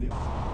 the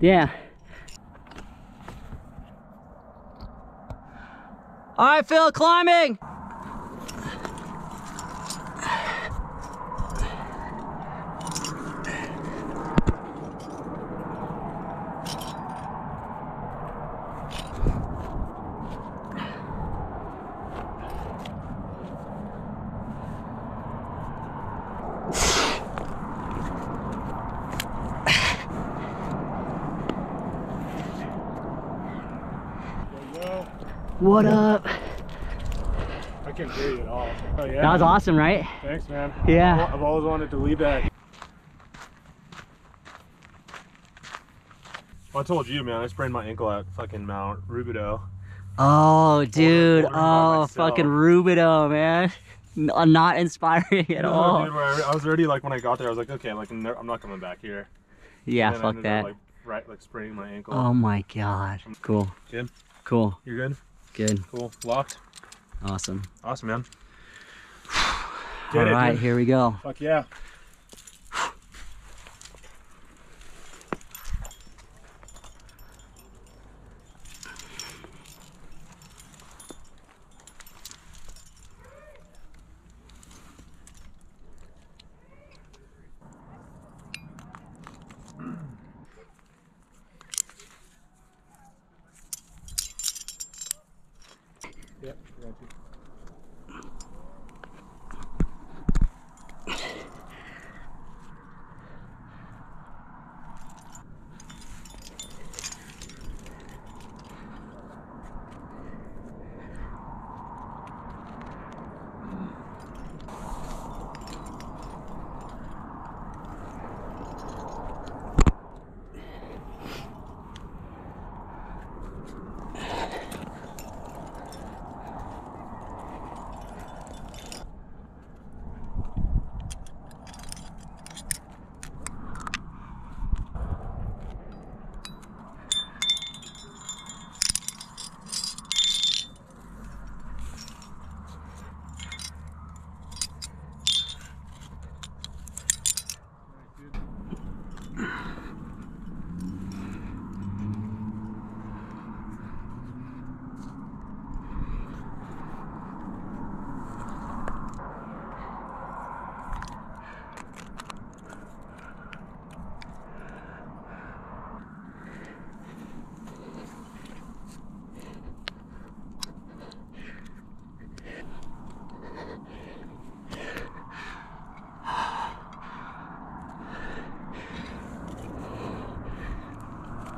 Yeah. All right, Phil, climbing. What up? I can't hear you at all. Oh yeah. That was awesome, right? Thanks, man. Yeah. I've always wanted to lead that. Well, I told you, man. I sprained my ankle at fucking Mount Rubidoux. Oh, dude. Oh, fucking Rubidoux, man. Uh, Not inspiring at No, all. dude, I, was already like when I got there, I was like, okay, like I'm, not coming back here. Yeah, And then I fuck ended up, that. like right, like spraining my ankle. Oh my god. Cool. Good. Cool. You're good. Good. Cool. Locked. Awesome. Awesome, man. All it, right, dude. here we go. Fuck yeah. Yep,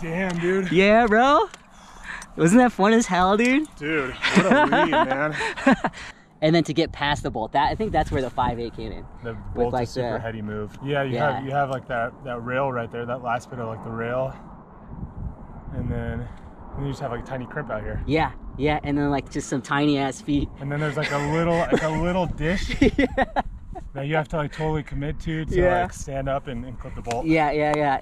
Damn, dude. Yeah, bro. Wasn't that fun as hell, dude? Dude, what a lead, man. And then to get past the bolt, that I think that's where the 5.8 came in. The bolt like is super the- heady move. Yeah, you Yeah. have you have like that that rail right there, that last bit of like the rail, and then and you just have like a tiny crimp out here, Yeah, yeah, and then like just some tiny ass feet. and then there's like a little like a little dish that you have to like totally commit to to Yeah. like stand up and, and clip the bolt. Yeah, yeah, yeah.